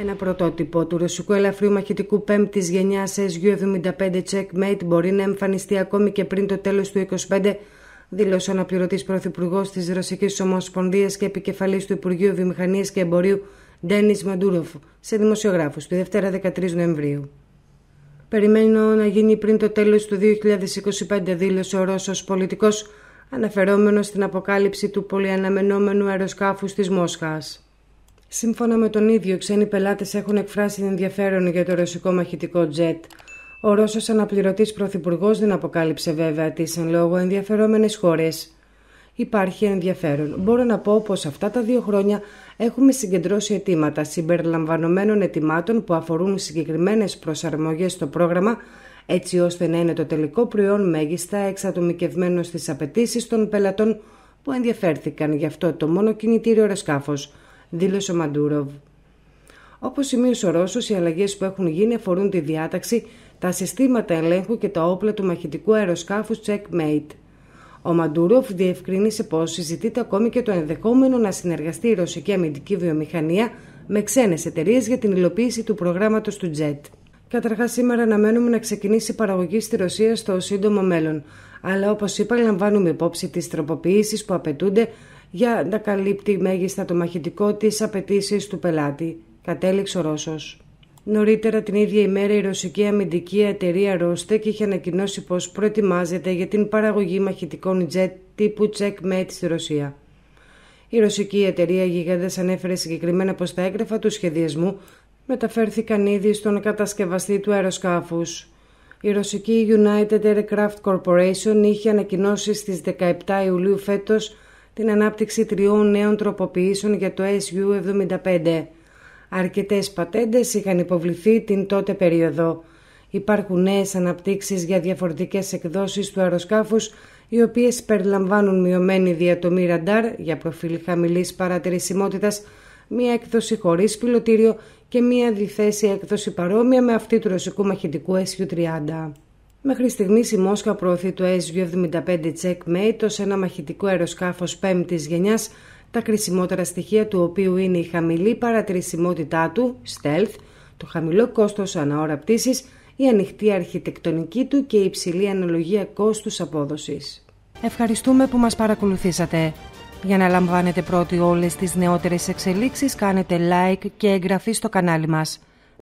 Ένα πρωτότυπο του ρωσικού ελαφριού μαχητικού 5η γενιάς SU-75 Checkmate μπορεί να εμφανιστεί ακόμη και πριν το τέλος του 25, δήλωσε ο αναπληρωτής πρωθυπουργός της Ρωσικής Ομοσπονδίας και επικεφαλής του Υπουργείου Βιομηχανίας και Εμπορίου Ντένις Μαντούροφ σε δημοσιογράφους τη Δευτέρα 13 Νοεμβρίου. Περιμένω να γίνει πριν το τέλος του 2025, δήλωσε ο Ρώσος πολιτικός, αναφερόμενος στην αποκάλυψη του πολυαναμενόμενου αεροσκάφους της Μόσχας. Σύμφωνα με τον ίδιο, ξένοι πελάτες έχουν εκφράσει ενδιαφέρον για το ρωσικό μαχητικό τζετ. Ο Ρώσος αναπληρωτής πρωθυπουργός δεν αποκάλυψε βέβαια τις εν λόγω ενδιαφερόμενες χώρες. Υπάρχει ενδιαφέρον. Μπορώ να πω πως αυτά τα δύο χρόνια έχουμε συγκεντρώσει αιτήματα συμπεριλαμβανομένων αιτημάτων που αφορούν συγκεκριμένες προσαρμογές στο πρόγραμμα, έτσι ώστε να είναι το τελικό προϊόν μέγιστα εξατομικευμένο στις απαιτήσεις των πελατών που ενδιαφέρθηκαν γι' αυτό το μόνο κινητήριο αεροσκάφος δήλωσε ο Μαντούροβ. Όπως σημείωσε ο Ρώσος, οι αλλαγές που έχουν γίνει αφορούν τη διάταξη, τα συστήματα ελέγχου και τα όπλα του μαχητικού αεροσκάφου Checkmate. Ο Μαντούροφ διευκρίνησε πως συζητείται ακόμη και το ενδεχόμενο να συνεργαστεί η ρωσική αμυντική βιομηχανία με ξένες εταιρείες για την υλοποίηση του προγράμματος του JET. Καταρχάς, σήμερα αναμένουμε να ξεκινήσει η παραγωγή στη Ρωσία στο σύντομο μέλλον. Αλλά όπως είπα, λαμβάνουμε υπόψη τις τροποποιήσεις που απαιτούνται για να καλύπτει μέγιστα το μαχητικό της απαιτήσεις του πελάτη, κατέληξε ο Ρώσος. Νωρίτερα την ίδια ημέρα η ρωσική αμυντική εταιρεία Ρόστεκ είχε ανακοινώσει πως προετοιμάζεται για την παραγωγή μαχητικών jet τύπου Checkmate στη Ρωσία. Η ρωσική εταιρεία Γίγαντες ανέφερε συγκεκριμένα πως τα έγγραφα του σχεδιασμού μεταφέρθηκαν ήδη στον κατασκευαστή του αεροσκάφους. Η ρωσική United Aircraft Corporation είχε ανακοινώσει στις 17 Ιουλίου φέτος την ανάπτυξη τριών νέων τροποποιήσεων για το SU-75. Αρκετές πατέντες είχαν υποβληθεί την τότε περίοδο. Υπάρχουν νέες αναπτύξεις για διαφορετικές εκδόσεις του αεροσκάφους, οι οποίες περιλαμβάνουν μειωμένη διατομή ραντάρ για προφίλ χαμηλής παρατηρησιμότητας, μία έκδοση χωρίς πιλωτήριο και μία διθέση έκδοση παρόμοια με αυτή του ρωσικού μαχητικού SU-30. Μέχρι στιγμής η Μόσχα προωθεί το SU-75 Checkmate ως ένα μαχητικό αεροσκάφος πέμπτης γενιάς, τα χρησιμότερα στοιχεία του οποίου είναι η χαμηλή παρατηρησιμότητά του, stealth, το χαμηλό κόστος ανά πτήσης, η ανοιχτή αρχιτεκτονική του και η υψηλή αναλογία κόστους απόδοσης. Ευχαριστούμε που μας παρακολουθήσατε. Για να λαμβάνετε πρώτοι όλες τις νεότερες εξελίξεις κάνετε like και εγγραφή στο κανάλι μας.